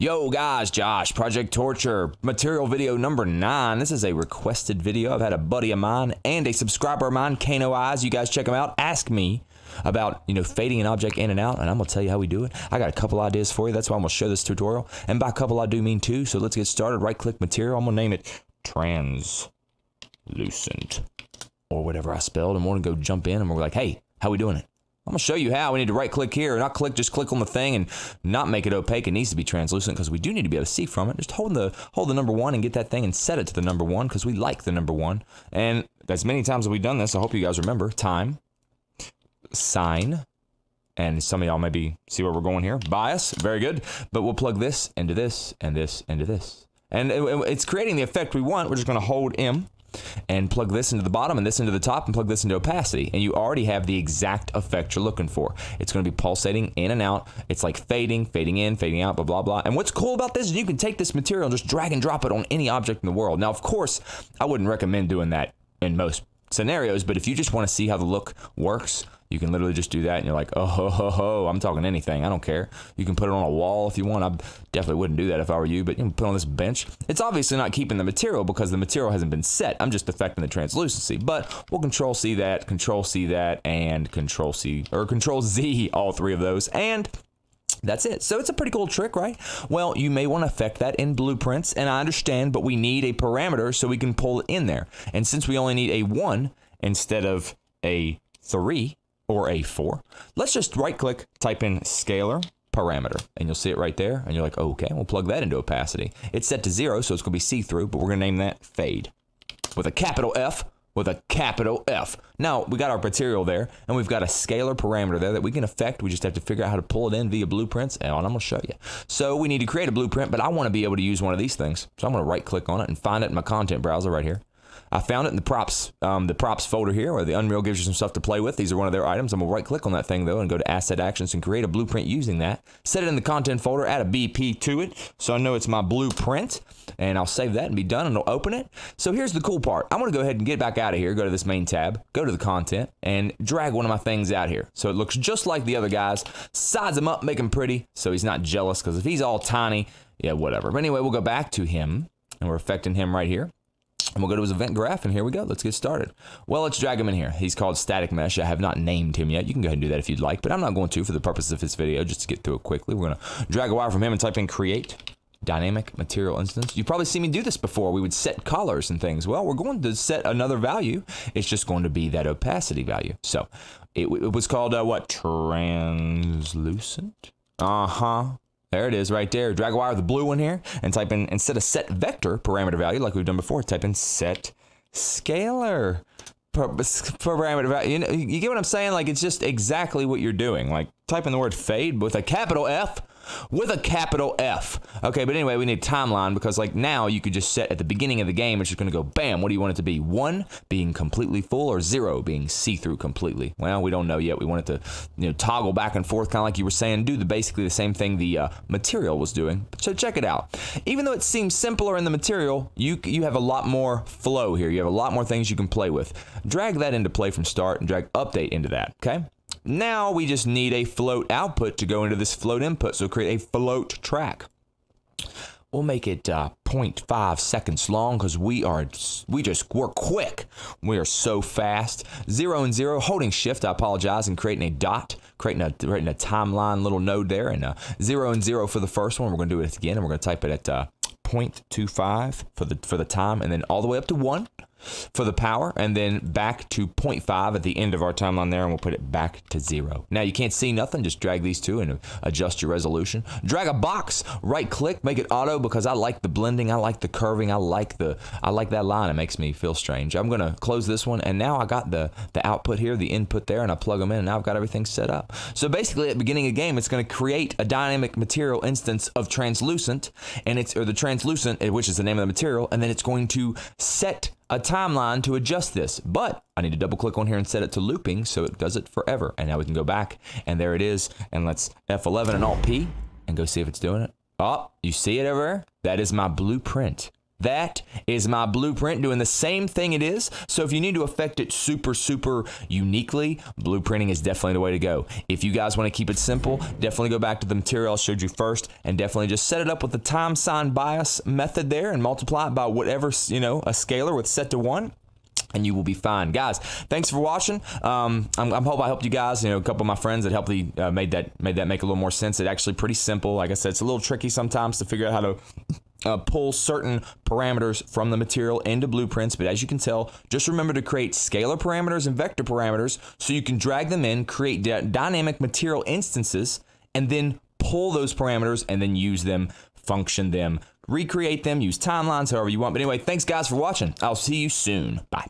Yo guys, Josh, Project Torture, material video number nine. This is a requested video. I've had a buddy of mine and a subscriber of mine, Kano Eyes. You guys check him out. Ask me about, you know, fading an object in and out, and I'm gonna tell you how we do it. I got a couple ideas for you. That's why I'm gonna show this tutorial. And by couple, I do mean two. So let's get started. Right click material. I'm gonna name it translucent or whatever I spelled. And we're gonna go jump in and we're like, hey, how we doing it? I'm gonna show you how. We need to right click here, not click, just click on the thing and not make it opaque. It needs to be translucent because we do need to be able to see from it. Just hold the hold the number one and get that thing and set it to the number one because we like the number one. And as many times as we've done this, I hope you guys remember time, sine, and some of y'all maybe see where we're going here. Bias, very good. But we'll plug this into this and this into this. And it's creating the effect we want. We're just gonna hold M and plug this into the bottom and this into the top and plug this into opacity and you already have the exact effect you're looking for. It's going to be pulsating in and out. It's like fading, fading in, fading out, blah, blah, blah. And what's cool about this is you can take this material and just drag and drop it on any object in the world. Now, of course, I wouldn't recommend doing that in most scenarios, but if you just want to see how the look works, you can literally just do that and you're like, oh, ho, ho, ho, I'm talking anything. I don't care. You can put it on a wall if you want. I definitely wouldn't do that if I were you, but you can put on this bench. It's obviously not keeping the material because the material hasn't been set. I'm just affecting the translucency, but we'll control C that, control C that, and control C, or control Z, all three of those. And that's it. So it's a pretty cool trick, right? Well, you may want to affect that in blueprints, and I understand, but we need a parameter so we can pull it in there. And since we only need a 1 instead of a 3, or A4. Let's just right click, type in scalar parameter, and you'll see it right there. And you're like, okay, we'll plug that into opacity. It's set to zero, so it's gonna be see-through, but we're gonna name that fade with a capital F with a capital F. Now, we got our material there, and we've got a scalar parameter there that we can affect. We just have to figure out how to pull it in via blueprints, and I'm gonna show you. So we need to create a blueprint, but I wanna be able to use one of these things. So I'm gonna right click on it and find it in my content browser right here. I found it in the props, um, the props folder here, where the Unreal gives you some stuff to play with. These are one of their items. I'm gonna right click on that thing though and go to Asset Actions and create a blueprint using that. Set it in the content folder, add a BP to it, so I know it's my blueprint, and I'll save that and be done, and it'll open it. So here's the cool part. I'm gonna go ahead and get back out of here, go to this main tab, go to the content, and drag one of my things out here. So it looks just like the other guys. Size him up, make him pretty, so he's not jealous. Because if he's all tiny, yeah, whatever. But anyway, we'll go back to him, and we're affecting him right here. And we'll go to his event graph, and here we go. Let's get started. Well, let's drag him in here. He's called Static Mesh. I have not named him yet. You can go ahead and do that if you'd like, but I'm not going to for the purposes of this video, just to get through it quickly. We're going to drag a wire from him and type in create dynamic material instance. You've probably seen me do this before. We would set colors and things. Well, we're going to set another value. It's just going to be that opacity value. So it, it was called uh, what? Translucent? Uh-huh. There it is right there. Drag a wire the blue one here and type in, instead of set vector parameter value like we've done before, type in set scalar parameter value. You, know, you get what I'm saying? Like it's just exactly what you're doing. Like type in the word fade with a capital F with a capital F. Okay, but anyway, we need timeline because like now you could just set at the beginning of the game, it's just gonna go bam. What do you want it to be? One being completely full or zero being see-through completely? Well, we don't know yet. We want it to you know toggle back and forth, kind of like you were saying, do the basically the same thing the uh, material was doing. So check it out. Even though it seems simpler in the material, you you have a lot more flow here. You have a lot more things you can play with. Drag that into play from start and drag update into that. Okay. Now we just need a float output to go into this float input. So create a float track. We'll make it uh, 0.5 seconds long because we are we just we're quick. We are so fast. Zero and zero, holding shift. I apologize and creating a dot, creating a creating a timeline little node there, and uh, zero and zero for the first one. We're going to do it again, and we're going to type it at uh, 0.25 for the for the time, and then all the way up to one for the power and then back to 0.5 at the end of our timeline there and we'll put it back to zero. Now you can't see nothing, just drag these two and adjust your resolution. Drag a box, right click, make it auto because I like the blending, I like the curving, I like the I like that line. It makes me feel strange. I'm gonna close this one and now I got the, the output here, the input there, and I plug them in and now I've got everything set up. So basically at beginning of game, it's gonna create a dynamic material instance of translucent and it's or the translucent, eh, which is the name of the material, and then it's going to set a timeline to adjust this, but I need to double click on here and set it to looping so it does it forever. And now we can go back and there it is. And let's F11 and Alt P and go see if it's doing it. Oh, you see it over there? That is my blueprint. That is my blueprint doing the same thing it is. So if you need to affect it super, super uniquely, blueprinting is definitely the way to go. If you guys want to keep it simple, definitely go back to the material I showed you first and definitely just set it up with the time sine bias method there and multiply it by whatever, you know, a scalar with set to one and you will be fine, guys. Thanks for watching. Um, I'm, I'm hope I helped you guys. You know, a couple of my friends that helped me uh, made that made that make a little more sense. It's actually pretty simple. Like I said, it's a little tricky sometimes to figure out how to uh, pull certain parameters from the material into blueprints. But as you can tell, just remember to create scalar parameters and vector parameters so you can drag them in, create dynamic material instances, and then pull those parameters and then use them, function them, recreate them, use timelines, however you want. But anyway, thanks guys for watching. I'll see you soon. Bye.